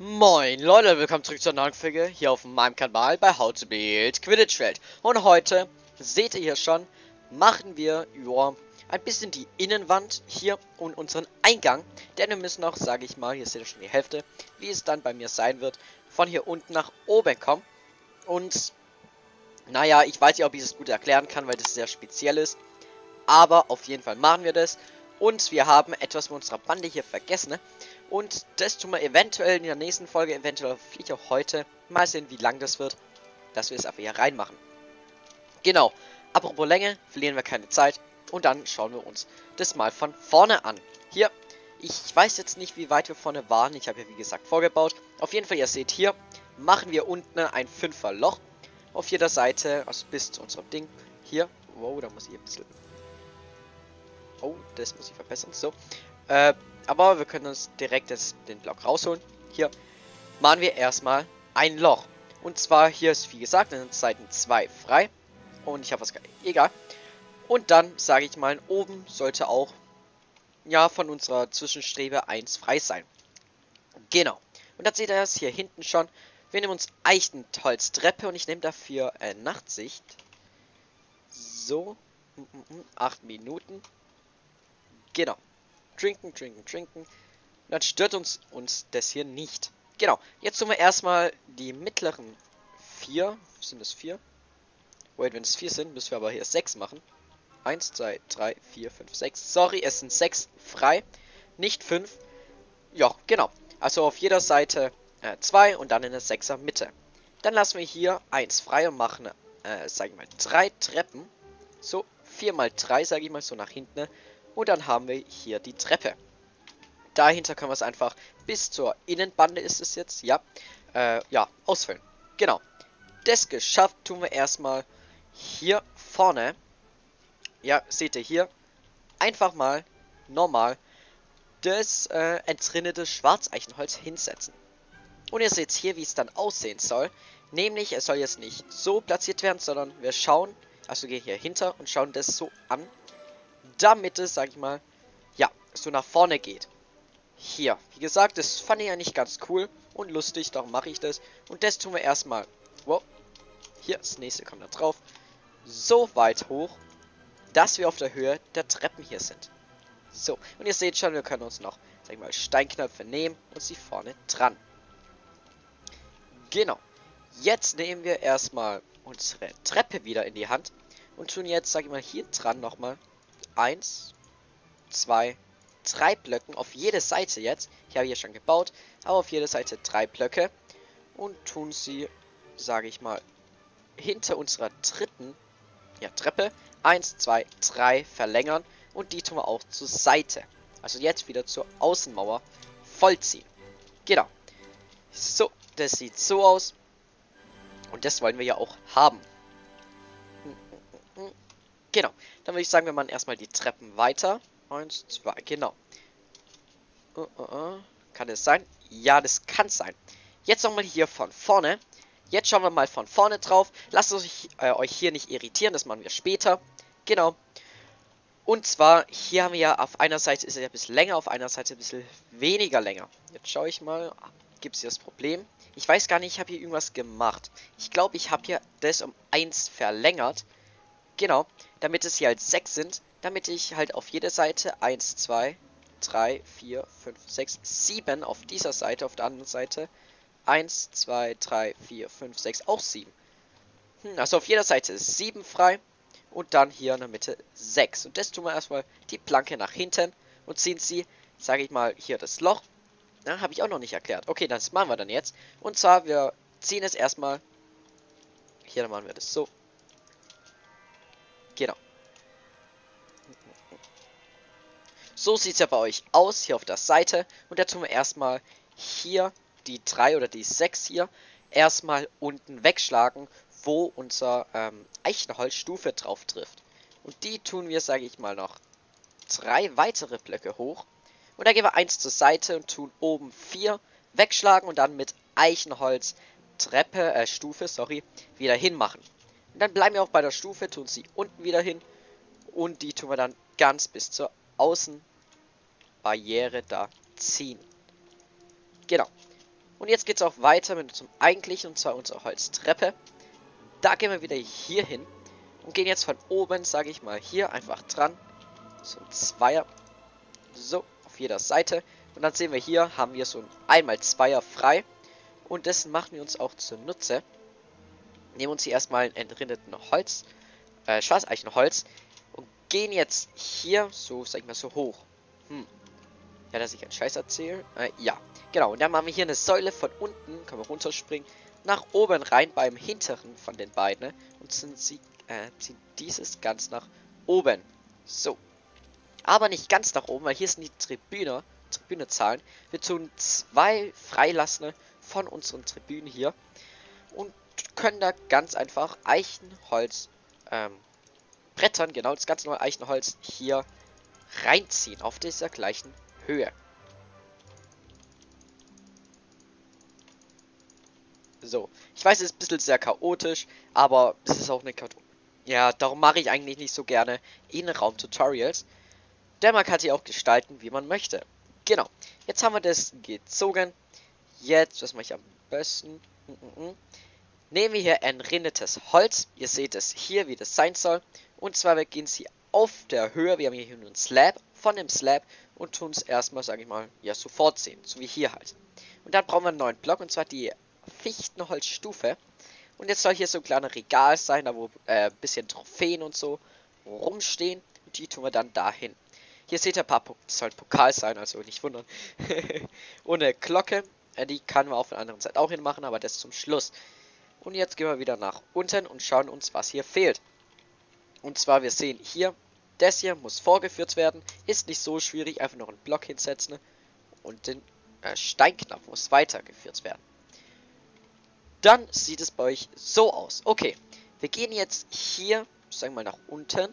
Moin Leute, willkommen zurück zur neuen Folge hier auf meinem Kanal bei How to Build Quidditch Welt. Und heute, seht ihr hier schon, machen wir ja, ein bisschen die Innenwand hier und unseren Eingang. Denn wir müssen noch, sage ich mal, hier seht ihr schon die Hälfte, wie es dann bei mir sein wird, von hier unten nach oben kommen. Und, naja, ich weiß nicht, ob ich das gut erklären kann, weil das sehr speziell ist. Aber auf jeden Fall machen wir das. Und wir haben etwas mit unserer Bande hier vergessen. Ne? Und das tun wir eventuell in der nächsten Folge, eventuell vielleicht auch heute. Mal sehen, wie lang das wird, dass wir es einfach hier reinmachen. Genau. Apropos Länge, verlieren wir keine Zeit. Und dann schauen wir uns das mal von vorne an. Hier, ich weiß jetzt nicht, wie weit wir vorne waren. Ich habe ja, wie gesagt, vorgebaut. Auf jeden Fall, ihr seht hier, machen wir unten ein 5er Loch. Auf jeder Seite, also bis zu unserem Ding. Hier, wow, da muss ich ein bisschen... Oh, das muss ich verbessern. So. Äh, aber wir können uns direkt das, den Block rausholen. Hier machen wir erstmal ein Loch. Und zwar hier ist, wie gesagt, in den Seiten 2 frei. Und ich habe was... Egal. Und dann, sage ich mal, oben sollte auch, ja, von unserer Zwischenstrebe 1 frei sein. Genau. Und dann seht ihr das hier hinten schon. Wir nehmen uns Eichentolz-Treppe und ich nehme dafür äh, Nachtsicht. So. 8 Minuten. Genau. Trinken, trinken, trinken. Dann stört uns, uns das hier nicht. Genau. Jetzt tun wir erstmal die mittleren vier. Sind es vier? Wait, wenn es vier sind, müssen wir aber hier sechs machen. Eins, zwei, drei, vier, fünf, sechs. Sorry, es sind sechs frei. Nicht fünf. Ja, genau. Also auf jeder Seite äh, zwei und dann in der sechser Mitte. Dann lassen wir hier eins frei und machen, äh, sag ich mal, drei Treppen. So, vier mal drei, sage ich mal, so nach hinten. Und dann haben wir hier die Treppe. Dahinter können wir es einfach bis zur Innenbande ist es jetzt, ja, äh, ja, ausfüllen. Genau. Das geschafft tun wir erstmal hier vorne. Ja, seht ihr hier. Einfach mal normal das äh, entrinnete Schwarzeichenholz hinsetzen. Und ihr seht hier, wie es dann aussehen soll. Nämlich, es soll jetzt nicht so platziert werden, sondern wir schauen, also gehen hier hinter und schauen das so an damit es, sag ich mal, ja, so nach vorne geht. Hier, wie gesagt, das fand ich ja nicht ganz cool und lustig, darum mache ich das. Und das tun wir erstmal, wow, hier, das nächste kommt da drauf, so weit hoch, dass wir auf der Höhe der Treppen hier sind. So, und ihr seht schon, wir können uns noch, sag ich mal, Steinknöpfe nehmen und sie vorne dran. Genau. Jetzt nehmen wir erstmal unsere Treppe wieder in die Hand und tun jetzt, sag ich mal, hier dran nochmal eins, zwei, drei Blöcken auf jede Seite jetzt. Ich habe hier schon gebaut, aber auf jede Seite drei Blöcke. Und tun sie, sage ich mal, hinter unserer dritten ja, Treppe. Eins, zwei, drei verlängern. Und die tun wir auch zur Seite. Also jetzt wieder zur Außenmauer vollziehen. Genau. So, das sieht so aus. Und das wollen wir ja auch haben. Genau. Dann würde ich sagen, wir machen erstmal die Treppen weiter. Eins, zwei, genau. Uh, uh, uh. Kann es sein? Ja, das kann sein. Jetzt nochmal hier von vorne. Jetzt schauen wir mal von vorne drauf. Lasst euch, äh, euch hier nicht irritieren, das machen wir später. Genau. Und zwar, hier haben wir ja auf einer Seite ist ja ein bisschen länger, auf einer Seite ein bisschen weniger länger. Jetzt schaue ich mal, gibt es hier das Problem? Ich weiß gar nicht, ich habe hier irgendwas gemacht. Ich glaube, ich habe hier das um 1 verlängert. Genau, damit es hier halt 6 sind, damit ich halt auf jeder Seite 1, 2, 3, 4, 5, 6, 7 auf dieser Seite, auf der anderen Seite 1, 2, 3, 4, 5, 6, auch 7. Hm, also auf jeder Seite ist 7 frei und dann hier in der Mitte 6. Und das tun wir erstmal die Planke nach hinten und ziehen sie, sage ich mal, hier das Loch. Na, habe ich auch noch nicht erklärt. Okay, das machen wir dann jetzt. Und zwar, wir ziehen es erstmal. Hier dann machen wir das so. Genau. So sieht es ja bei euch aus, hier auf der Seite. Und da tun wir erstmal hier die 3 oder die 6 hier erstmal unten wegschlagen, wo unser ähm, Eichenholzstufe drauf trifft. Und die tun wir, sage ich mal, noch drei weitere Blöcke hoch. Und da gehen wir eins zur Seite und tun oben 4 wegschlagen und dann mit Eichenholz Treppe, äh, Stufe, sorry, wieder hinmachen. Dann bleiben wir auch bei der Stufe, tun sie unten wieder hin. Und die tun wir dann ganz bis zur Außenbarriere da ziehen. Genau. Und jetzt geht es auch weiter mit unserem eigentlichen, und zwar unserer Holztreppe. Da gehen wir wieder hier hin und gehen jetzt von oben, sage ich mal, hier einfach dran. So ein Zweier. So, auf jeder Seite. Und dann sehen wir hier, haben wir so ein einmal Zweier frei. Und dessen machen wir uns auch zunutze. Nehmen uns hier erstmal ein entrindeten Holz, äh, Schwarzeichenholz. Und gehen jetzt hier, so, sag ich mal, so hoch. Hm. Ja, dass ich einen Scheiß erzähle. Äh, ja. Genau, und dann machen wir hier eine Säule von unten, können wir runterspringen, nach oben rein beim hinteren von den beiden. Ne? Und sind sie, äh, ziehen dieses ganz nach oben. So. Aber nicht ganz nach oben, weil hier sind die Tribüne, Tribünezahlen. Wir tun zwei Freilassene von unseren Tribünen hier. Und können da ganz einfach Eichenholz, ähm, Brettern, genau, das ganz neue Eichenholz hier reinziehen auf dieser gleichen Höhe. So, ich weiß, es ist ein bisschen sehr chaotisch, aber es ist auch eine Chaot Ja, darum mache ich eigentlich nicht so gerne Innenraum-Tutorials. Denn man kann sie auch gestalten, wie man möchte. Genau, jetzt haben wir das gezogen. Jetzt, was mache ich am besten? Mm -mm -mm. Nehmen wir hier ein rindetes Holz. Ihr seht es hier, wie das sein soll. Und zwar beginnen sie auf der Höhe. Wir haben hier einen Slab von dem Slab und tun es erstmal, sage ich mal, ja, sofort sehen. So wie hier halt. Und dann brauchen wir einen neuen Block und zwar die Fichtenholzstufe. Und jetzt soll hier so ein kleiner Regal sein, da wo äh, bisschen Trophäen und so rumstehen. Und die tun wir dann dahin. Hier seht ihr ein paar Pokal, das soll ein Pokal sein, also nicht wundern. und eine Glocke, äh, die kann man auf der anderen Seite auch hinmachen, aber das zum Schluss. Und jetzt gehen wir wieder nach unten und schauen uns, was hier fehlt. Und zwar, wir sehen hier, das hier muss vorgeführt werden. Ist nicht so schwierig, einfach noch einen Block hinsetzen. Und den äh, Steinknopf muss weitergeführt werden. Dann sieht es bei euch so aus. Okay, wir gehen jetzt hier, sagen wir mal, nach unten.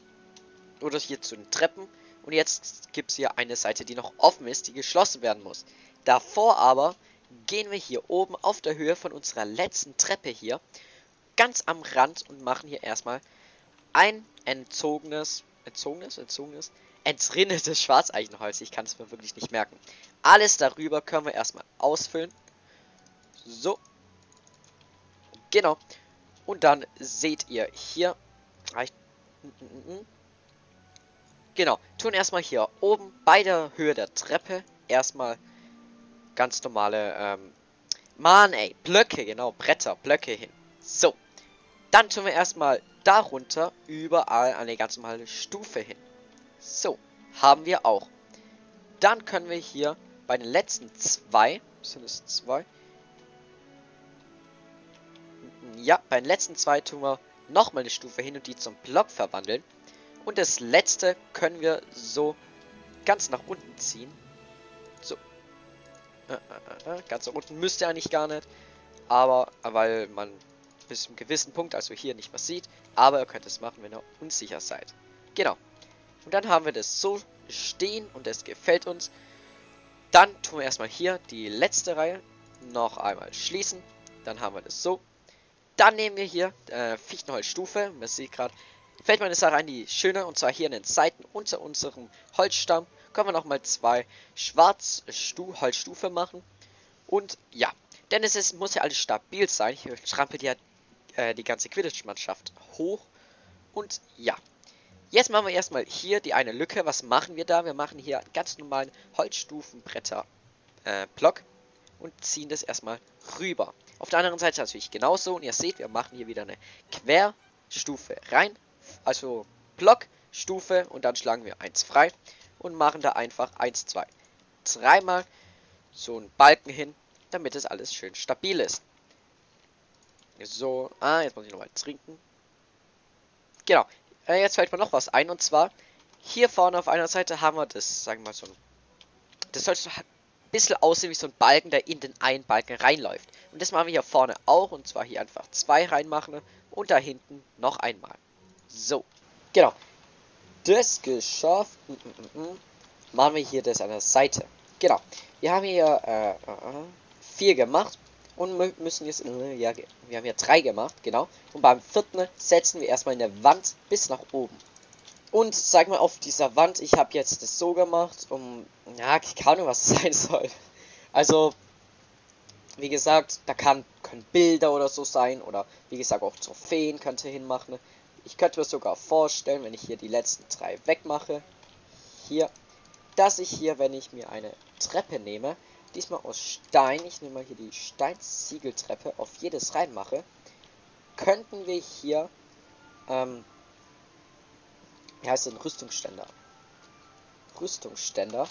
Oder hier zu den Treppen. Und jetzt gibt es hier eine Seite, die noch offen ist, die geschlossen werden muss. Davor aber gehen wir hier oben auf der Höhe von unserer letzten Treppe hier. Ganz am Rand und machen hier erstmal ein entzogenes, entzogenes, entzogenes, entrinnetes Schwarzeichenholz. Ich kann es mir wirklich nicht merken. Alles darüber können wir erstmal ausfüllen. So, Genau. Und dann seht ihr hier. Genau. Tun erstmal hier oben bei der Höhe der Treppe erstmal ganz normale, ähm, Mann, ey, Blöcke, genau, Bretter, Blöcke hin. So. Dann tun wir erstmal darunter überall eine ganz normale Stufe hin. So. Haben wir auch. Dann können wir hier bei den letzten zwei, sind es zwei, ja, bei den letzten zwei tun wir nochmal eine Stufe hin und die zum Block verwandeln. Und das letzte können wir so ganz nach unten ziehen. Äh, äh, äh, ganz unten müsste eigentlich gar nicht. Aber, weil man bis zu einem gewissen Punkt, also hier nicht was sieht. Aber ihr könnt es machen, wenn ihr unsicher seid. Genau. Und dann haben wir das so stehen und das gefällt uns. Dann tun wir erstmal hier die letzte Reihe noch einmal schließen. Dann haben wir das so. Dann nehmen wir hier äh, Fichtenholzstufe. Man sieht gerade, fällt mir eine Sache ein, die schöner. Und zwar hier an den Seiten unter unserem Holzstamm können wir nochmal zwei Schwarz-Holzstufe machen. Und ja, denn es ist, muss ja alles stabil sein. Hier strampelt ja äh, die ganze Quidditch-Mannschaft hoch. Und ja, jetzt machen wir erstmal hier die eine Lücke. Was machen wir da? Wir machen hier einen ganz normalen Holzstufenbretter-Block äh, und ziehen das erstmal rüber. Auf der anderen Seite natürlich genauso. Und ihr seht, wir machen hier wieder eine Querstufe rein. Also Blockstufe und dann schlagen wir 1 frei. Und machen da einfach 1, 2, dreimal so einen Balken hin, damit es alles schön stabil ist. So, ah, jetzt muss ich nochmal trinken. Genau, äh, jetzt fällt mir noch was ein und zwar hier vorne auf einer Seite haben wir das, sagen wir mal so ein, das soll bisschen aussehen wie so ein Balken, der in den einen Balken reinläuft. Und das machen wir hier vorne auch. Und zwar hier einfach zwei reinmachen und da hinten noch einmal. So, genau. Das geschafft. Machen wir hier das an der Seite. Genau. Wir haben hier äh, äh, vier gemacht. Und müssen jetzt, äh, ja, wir haben hier drei gemacht, genau. Und beim vierten setzen wir erstmal in der Wand bis nach oben. Und sag mal auf dieser Wand, ich habe jetzt das so gemacht, um, ja, keine Ahnung, was sein soll. Also, Wie gesagt, da kann, können Bilder oder so sein oder wie gesagt auch Trophäen könnte hinmachen. Ich könnte mir sogar vorstellen, wenn ich hier die letzten drei wegmache, hier, dass ich hier, wenn ich mir eine Treppe nehme, diesmal aus Stein, ich nehme mal hier die Steinziegeltreppe, auf jedes reinmache, könnten wir hier, ähm, wie heißt denn Rüstungsständer? Rüstungsständer.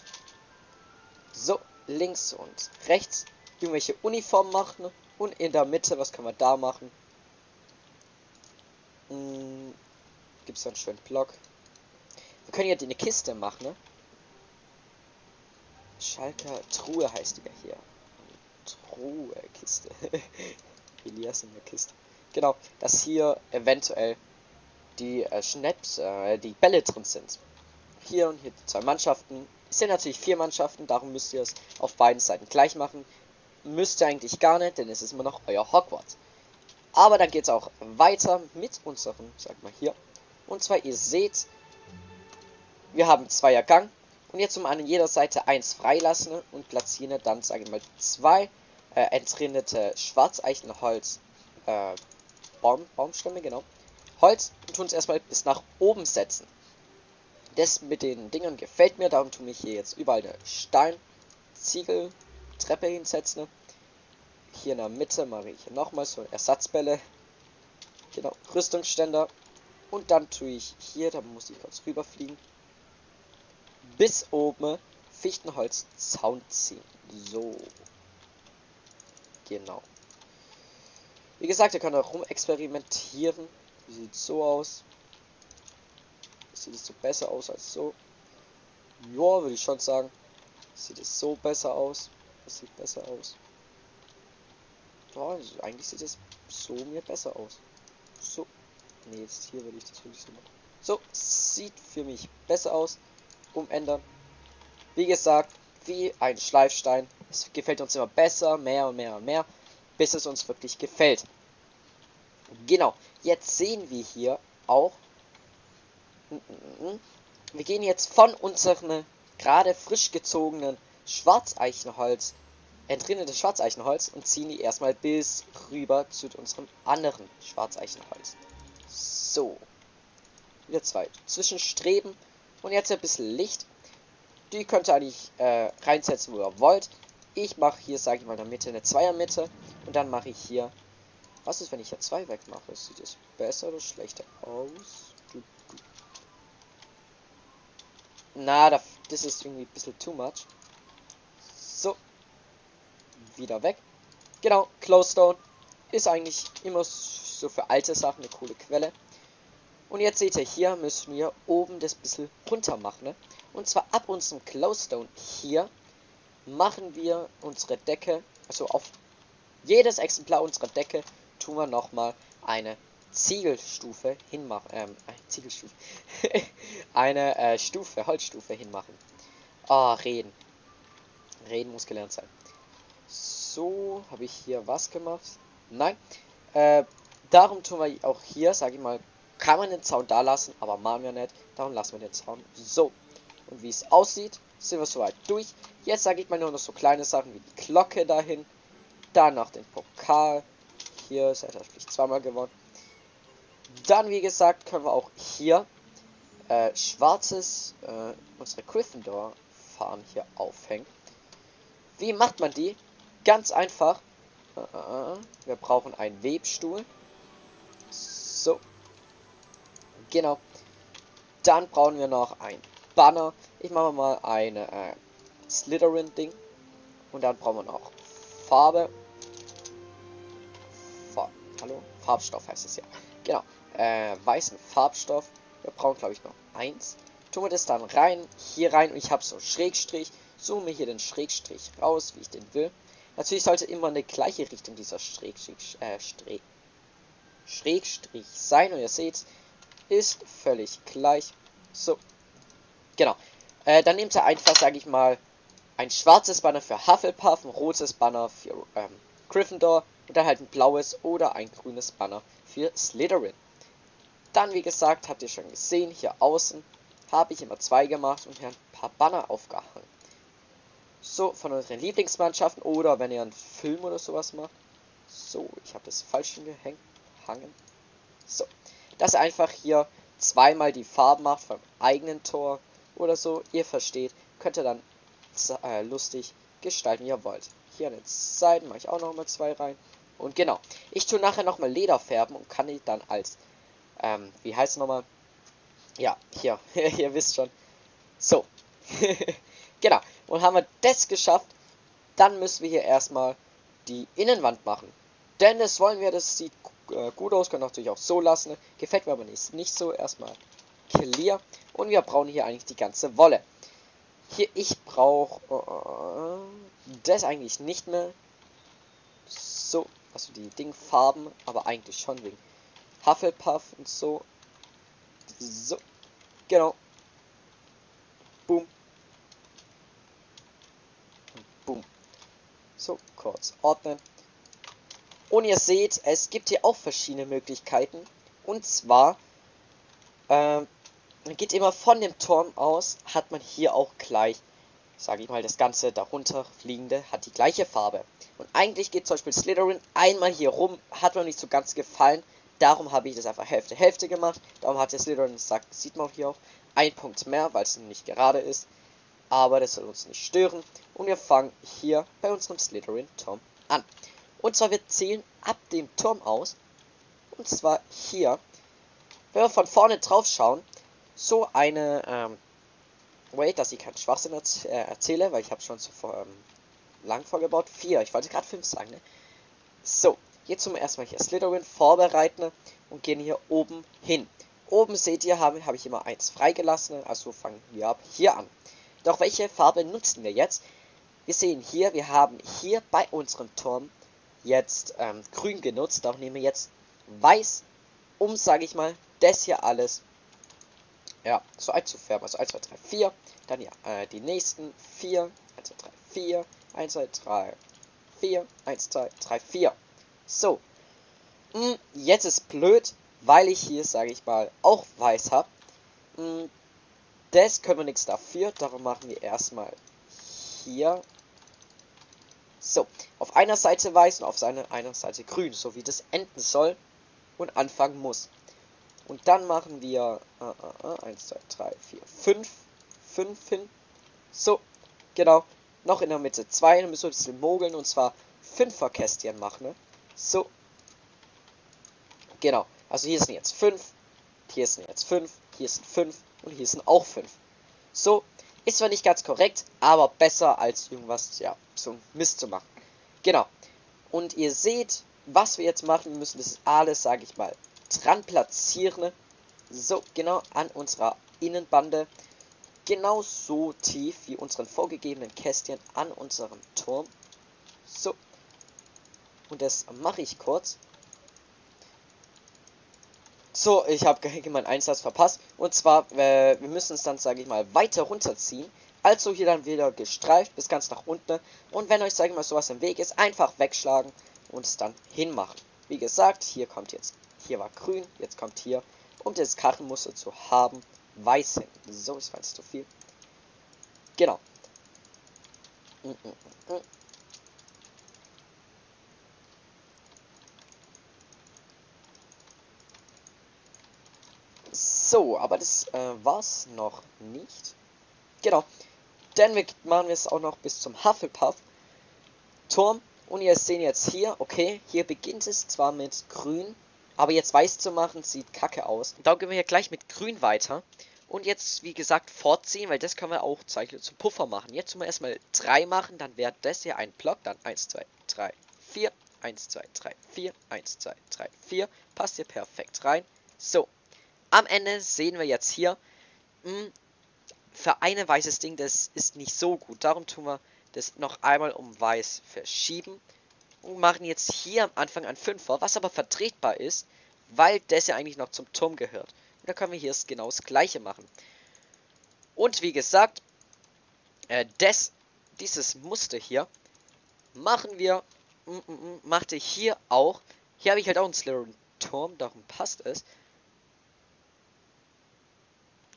So, links und rechts irgendwelche Uniformen machen und in der Mitte, was kann man da machen? Hm, Gibt es einen schönen Block? Wir können ja die eine Kiste machen, ne? Schalker Truhe heißt die ja hier. Truhe, Kiste. Elias in der Kiste. Genau, dass hier eventuell die äh, Schnaps, äh, die Bälle drin sind. Hier und hier zwei Mannschaften. Es sind natürlich vier Mannschaften, darum müsst ihr es auf beiden Seiten gleich machen. Müsst ihr eigentlich gar nicht, denn es ist immer noch euer Hogwarts. Aber dann geht es auch weiter mit unserem, sag mal hier. Und zwar, ihr seht, wir haben zweier Gang. Und jetzt um an jeder Seite eins freilassen und platzieren dann, sage ich mal, zwei äh, entrinnete Schwarzeichenholz äh, Baum, Baumstämme, genau. Holz und tun es erstmal bis nach oben setzen. Das mit den Dingern gefällt mir, darum tue ich hier jetzt überall eine Stein-Ziegel-Treppe hinsetzen. Hier in der Mitte mache ich nochmal so Ersatzbälle. Genau, Rüstungsständer. Und dann tue ich hier, da muss ich kurz rüberfliegen, bis oben Fichtenholz Zaun ziehen. So. Genau. Wie gesagt, ihr könnt auch rumexperimentieren. Sieht so aus? Sieht es so besser aus als so? Ja, würde ich schon sagen. Sieht es so besser aus? Das sieht besser aus. Ja, also eigentlich sieht es so mir besser aus. So. Ne, jetzt hier würde ich das wirklich so machen. So, sieht für mich besser aus. Umändern. Wie gesagt, wie ein Schleifstein. Es gefällt uns immer besser, mehr und mehr und mehr, bis es uns wirklich gefällt. Genau, jetzt sehen wir hier auch, wir gehen jetzt von unseren gerade frisch gezogenen Schwarzeichenholz, entrinnendes Schwarzeichenholz und ziehen die erstmal bis rüber zu unserem anderen Schwarzeichenholz. So. Wieder zwei Zwischenstreben und jetzt ein bisschen Licht. Die könnt ihr eigentlich äh, reinsetzen, wo ihr wollt. Ich mache hier, sage ich mal, in der Mitte eine Zweiermitte und dann mache ich hier was ist, wenn ich hier zwei wegmache? Sieht es besser oder schlechter aus? Na, das ist irgendwie ein bisschen too much. Wieder weg. Genau, Close ist eigentlich immer so für alte Sachen eine coole Quelle. Und jetzt seht ihr, hier müssen wir oben das bisschen runter machen. Ne? Und zwar ab unserem Close hier machen wir unsere Decke, also auf jedes Exemplar unserer Decke tun wir nochmal eine Ziegelstufe hinmachen. Ähm, Ziegelstufe. eine äh, Stufe, Holzstufe hinmachen. Ah, oh, reden. Reden muss gelernt sein. So, habe ich hier was gemacht? Nein. Äh, darum tun wir auch hier, sage ich mal, kann man den Zaun da lassen, aber machen wir nicht. Darum lassen wir den Zaun so. Und wie es aussieht, sind wir soweit durch. Jetzt sage ich mal nur noch so kleine Sachen wie die Glocke dahin. Dann noch den Pokal hier ist er Pflicht zweimal gewonnen. Dann, wie gesagt, können wir auch hier äh, schwarzes, äh, unsere Gryffindor fahren hier aufhängen. Wie macht man die? Ganz einfach. Äh, wir brauchen einen Webstuhl. So. Genau. Dann brauchen wir noch ein Banner. Ich mache mal eine äh, Slytherin-Ding. Und dann brauchen wir noch Farbe Hallo? Farbstoff heißt es ja. Genau. Äh, weißen Farbstoff. Wir brauchen, glaube ich, noch eins. Tun wir das dann rein, hier rein und ich habe so Schrägstrich. Zoome hier den Schrägstrich raus, wie ich den will. Natürlich sollte immer eine gleiche Richtung dieser Schrägstrich, äh, Strich, Schrägstrich sein. Und ihr seht, ist völlig gleich. So. Genau. Äh, dann nehmt ihr einfach, sage ich mal, ein schwarzes Banner für Hufflepuff, ein rotes Banner für ähm, Gryffindor und dann halt ein blaues oder ein grünes Banner für Slytherin. Dann, wie gesagt, habt ihr schon gesehen, hier außen habe ich immer zwei gemacht und hier ein paar Banner aufgehangen. So, von euren Lieblingsmannschaften oder wenn ihr einen Film oder sowas macht. So, ich habe das falsch hingehängt. Hangen. So, dass ihr einfach hier zweimal die Farben macht vom eigenen Tor oder so. Ihr versteht, könnt ihr dann äh, lustig gestalten, wie ihr wollt. Hier an den Seiten mache ich auch noch mal zwei rein. Und genau, ich tue nachher noch mal Leder färben und kann die dann als, ähm, wie heißt es nochmal? Ja, hier, ihr wisst schon. So, genau. Und haben wir das geschafft, dann müssen wir hier erstmal die Innenwand machen. Denn das wollen wir, das sieht äh, gut aus, können natürlich auch so lassen. Gefällt mir aber nicht, nicht so. Erstmal clear. Und wir brauchen hier eigentlich die ganze Wolle. Hier, ich brauche äh, das eigentlich nicht mehr. So, also die Dingfarben, aber eigentlich schon wegen Hufflepuff und so. So, genau. Boom. Boom. So, kurz ordnen. Und ihr seht, es gibt hier auch verschiedene Möglichkeiten. Und zwar, äh, man geht immer von dem Turm aus, hat man hier auch gleich, sage ich mal, das ganze darunter fliegende hat die gleiche Farbe. Und eigentlich geht zum Beispiel Slytherin einmal hier rum, hat mir nicht so ganz gefallen. Darum habe ich das einfach Hälfte Hälfte gemacht. Darum hat der Slytherin, sagt, sieht man hier auch, ein Punkt mehr, weil es nicht gerade ist. Aber das soll uns nicht stören. Und wir fangen hier bei unserem Slytherin-Turm an. Und zwar, wir zählen ab dem Turm aus. Und zwar hier. Wenn wir von vorne drauf schauen, so eine, ähm, wait, dass ich keinen Schwachsinn erz äh, erzähle, weil ich habe schon zuvor ähm, lang vorgebaut. Vier, ich wollte gerade fünf sagen, ne? So, jetzt zum ersten Mal hier Slytherin vorbereiten und gehen hier oben hin. Oben seht ihr, habe hab ich immer eins freigelassen, also fangen wir ab hier an. Doch welche Farbe nutzen wir jetzt? Wir sehen hier, wir haben hier bei unserem Turm jetzt ähm, grün genutzt, doch nehmen wir jetzt weiß, um, sage ich mal, das hier alles ja, so einzufärben. Also 1, 2, 3, 4, dann ja, äh, die nächsten 4, 1, 2, 3, 4, 1, 2, 3, 4, 1, 2, 3, 4. So, hm, jetzt ist blöd, weil ich hier, sage ich mal, auch weiß habe. Hm, das können wir nichts dafür, darum machen wir erstmal hier so, auf einer Seite weiß und auf seiner einer Seite grün, so wie das enden soll und anfangen muss. Und dann machen wir äh, äh, 1, 2, 3, 4, 5, 5 hin. So, genau. Noch in der Mitte 2, dann müssen wir ein bisschen mogeln und zwar 5er Kästchen machen. Ne? So. Genau. Also hier sind jetzt 5, hier sind jetzt 5, hier sind 5 und hier sind auch 5. So, ist zwar nicht ganz korrekt, aber besser als irgendwas, ja, zum Mist zu machen. Genau. Und ihr seht, was wir jetzt machen müssen, das ist alles, sage ich mal, dran platzieren. So, genau an unserer Innenbande. Genau so tief wie unseren vorgegebenen Kästchen an unserem Turm. So. Und das mache ich kurz. So, ich habe meinen Einsatz verpasst. Und zwar, äh, wir müssen es dann, sage ich mal, weiter runterziehen. Also hier dann wieder gestreift bis ganz nach unten. Und wenn euch, sage ich mal, sowas im Weg ist, einfach wegschlagen und es dann hinmachen. Wie gesagt, hier kommt jetzt hier war grün, jetzt kommt hier, um das Kachelmuster zu haben, weiß hin. So, ist war zu viel. Genau. Mm, mm, mm, so, aber das äh, war's noch nicht. Genau. Denn wir machen wir es auch noch bis zum Hufflepuff Turm. Und ihr seht jetzt hier, okay, hier beginnt es zwar mit grün, aber jetzt weiß zu machen, sieht kacke aus. Darum gehen wir hier gleich mit grün weiter. Und jetzt, wie gesagt, fortziehen, weil das können wir auch Zeichen zum Puffer machen. Jetzt müssen wir erstmal 3 machen, dann wäre das hier ein Block. Dann 1, 2, 3, 4, 1, 2, 3, 4, 1, 2, 3, 4. Passt hier perfekt rein. So, am Ende sehen wir jetzt hier, mh, hm, für eine weißes Ding, das ist nicht so gut. Darum tun wir das noch einmal um weiß verschieben und machen jetzt hier am Anfang ein Fünfer, was aber vertretbar ist, weil das ja eigentlich noch zum Turm gehört. Und da können wir hier genau das gleiche machen. Und wie gesagt, äh, das, dieses Muster hier machen wir, mm, mm, mm, machte hier auch. Hier habe ich halt auch einen Slytherin Turm, darum passt es.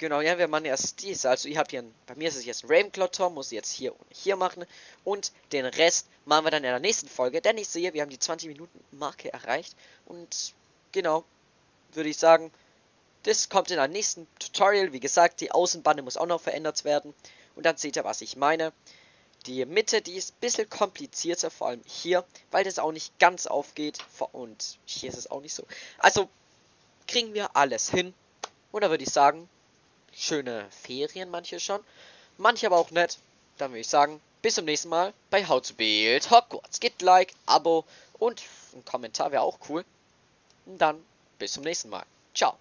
Genau, ja, wir machen erst dies. Also ihr habt hier, ein, bei mir ist es jetzt ein Ravenclaw-Tor, muss ich jetzt hier und hier machen. Und den Rest machen wir dann in der nächsten Folge. Denn ich sehe, wir haben die 20 Minuten Marke erreicht. Und genau, würde ich sagen, das kommt in einem nächsten Tutorial. Wie gesagt, die Außenbande muss auch noch verändert werden. Und dann seht ihr, was ich meine. Die Mitte, die ist ein bisschen komplizierter, vor allem hier, weil das auch nicht ganz aufgeht. Und hier ist es auch nicht so. Also kriegen wir alles hin. Und da würde ich sagen, schöne Ferien, manche schon. Manche aber auch nicht. Dann würde ich sagen, bis zum nächsten Mal bei How to Build Hogwarts. Gebt Like, Abo und ein Kommentar wäre auch cool. Und dann bis zum nächsten Mal. Ciao.